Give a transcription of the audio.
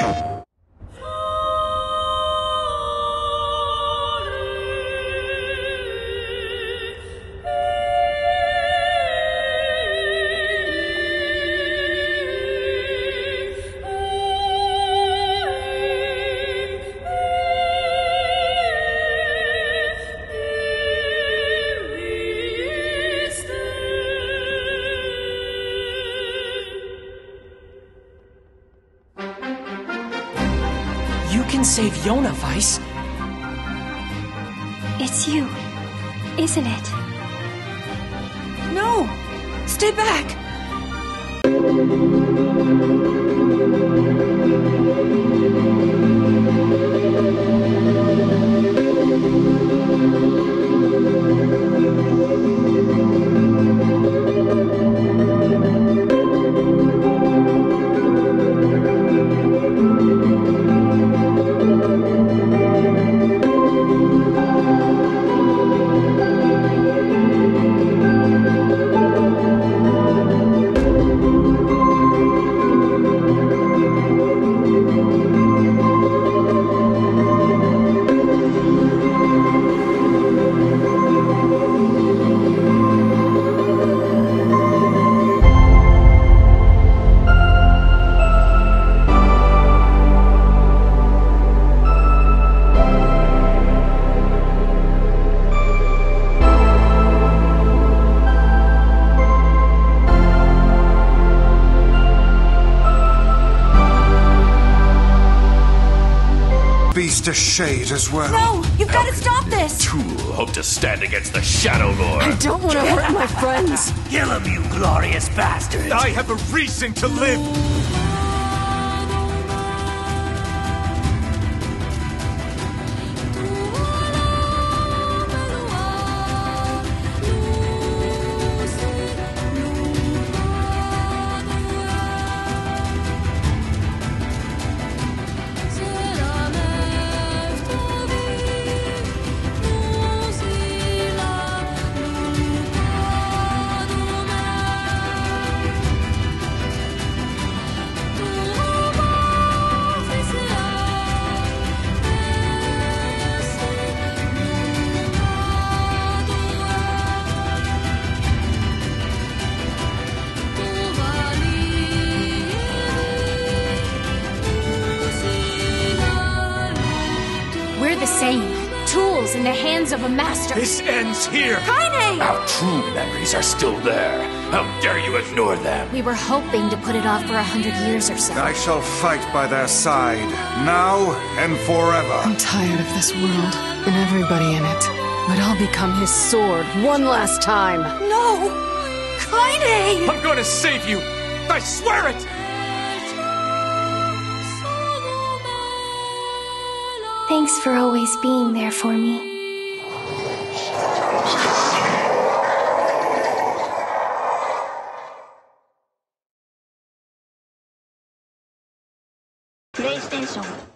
Oh. You can save Yonah, Weiss. It's you, isn't it? No! Stay back! Beast of Shade as well. No! You've got to stop this! Tool hope to stand against the Shadow Lord. I don't want to hurt my friends. Kill him, you glorious bastard! I have a reason to live. Same. Tools in the hands of a master. This ends here. Kaine! Our true memories are still there. How dare you ignore them? We were hoping to put it off for a hundred years or so. I shall fight by their side, now and forever. I'm tired of this world and everybody in it. But I'll become his sword one last time. No! Kaine! I'm gonna save you! I swear it! Thanks for always being there for me. PlayStation